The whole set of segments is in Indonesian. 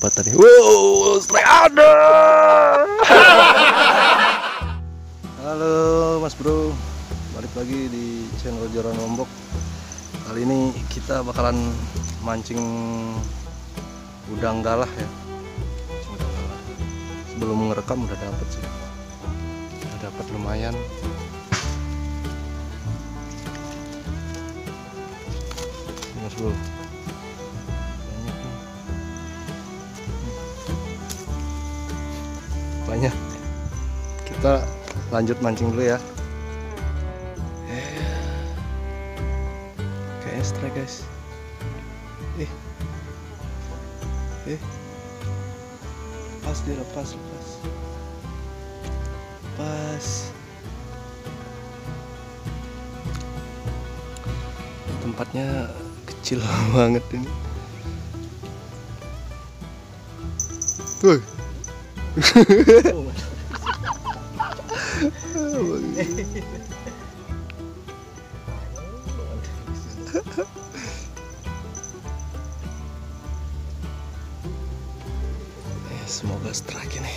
dapat tadi. Wow, strike ada. Halo Mas Bro, balik lagi di channel Joran Lombok. Kali ini kita bakalan mancing udang galah ya. Sebelum ngerekam udah dapet sih. Udah dapet lumayan. Mas Bro. Banyak. Kita lanjut mancing dulu ya. Eh. Kayaknya strike guys. Eh. Eh. Pas dia lepas lepas. Pas. Tempatnya kecil banget ini. Tuh. Eh, Semoga strike ini.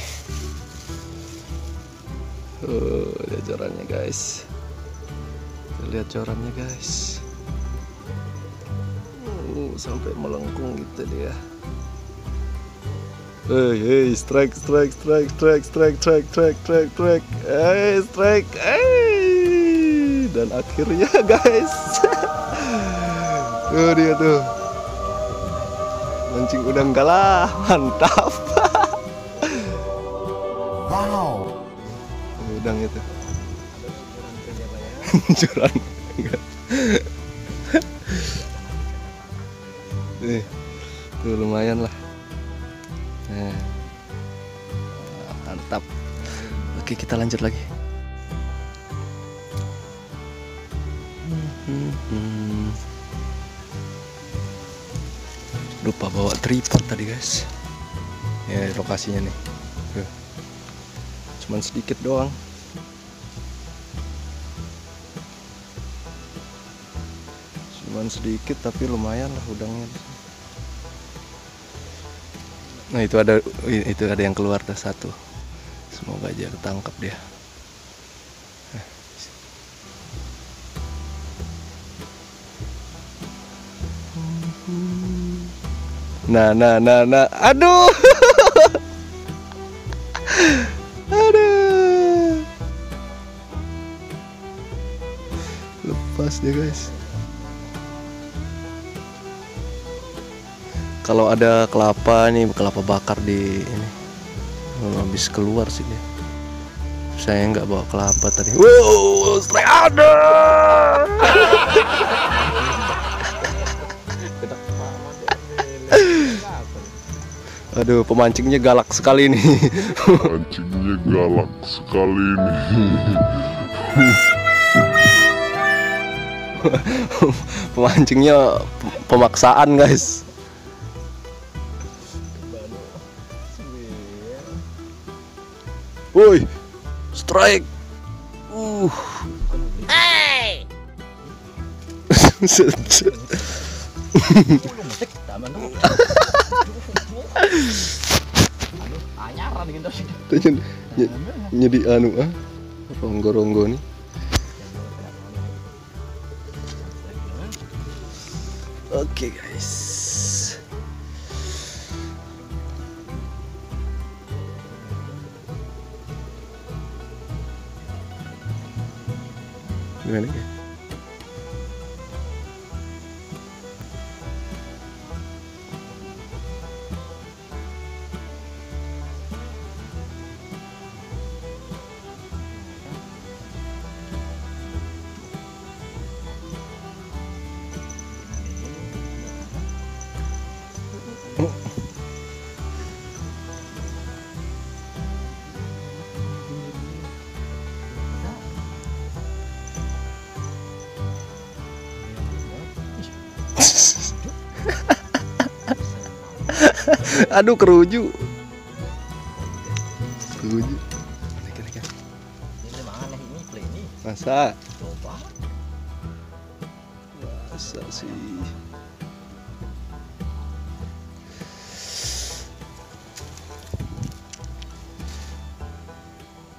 Oh, lihat corannya guys. Lihat corannya guys. Oh, sampai melengkung gitu dia. Hey, hey, strike, strike, strike, strike, strike, strike, strike, strike, strike, hey, strike, hey, dan akhirnya guys, tuh dia tuh, mancing udang galah, mantap, Wow. udang itu, curan, nih, tuh lumayan lah. Nah. Mantap. Oke, kita lanjut lagi. Lupa bawa tripod tadi, guys. Ya, lokasinya nih. Cuman sedikit doang. Cuman sedikit tapi lumayan lah udangnya. Nah itu ada itu ada yang keluar dah satu. Semoga aja ketangkap dia. Nah, nah, nah, nah, aduh, aduh, lepas dia guys. Kalau ada kelapa nih kelapa bakar di ini. Oh, habis keluar sih dia. Saya nggak bawa kelapa tadi. Wow strike ada aduh pemancingnya galak sekali nih. Pancingnya galak sekali nih. pemancingnya pe- pemaksaan guys Woi, strike. Uh. Hey. Jadi anu ah, ronggo-ronggo nih. Oke guys. रहने के Aduh keruju. Keruju. Masa? Masa sih.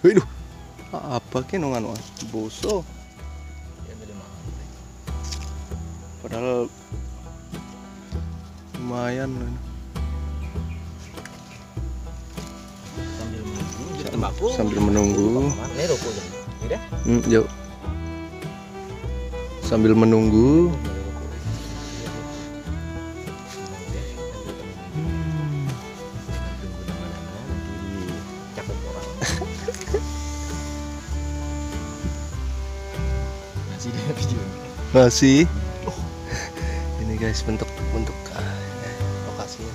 Waduh, apa ke wah, bosok? Padahal lumayan. Sambil menunggu tembakau. Sambil menunggu. Ini rokok. Hmm, yuk. Sambil menunggu. Masih guys bentuk bentuk ah, eh, lokasinya.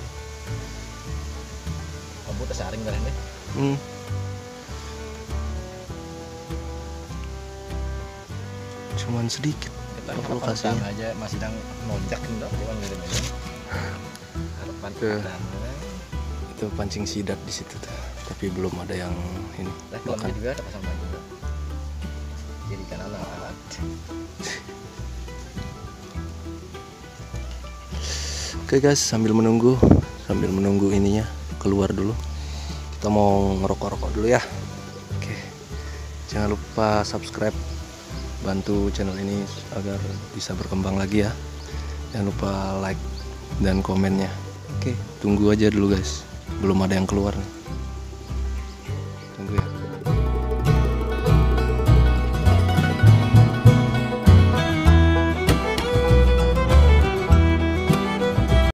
Kamu tak saring kalian deh. Hmm. Cuman sedikit. Kita harapan lokasinya? aja masih sedang nonjak nih dong. Jangan ngirim aja. Harapan Tuh. utama. Itu pancing sidat di situ tuh. Tapi belum ada yang ini kolamnya juga ada pasang baju. Jadi kan alat-alat. Oke guys, sambil menunggu, sambil menunggu ininya keluar dulu. Kita mau ngerokok-rokok dulu ya. Oke. Jangan lupa subscribe, bantu channel ini agar bisa berkembang lagi ya. Jangan lupa like dan komennya. Oke, tunggu aja dulu guys. Belum ada yang keluar nih.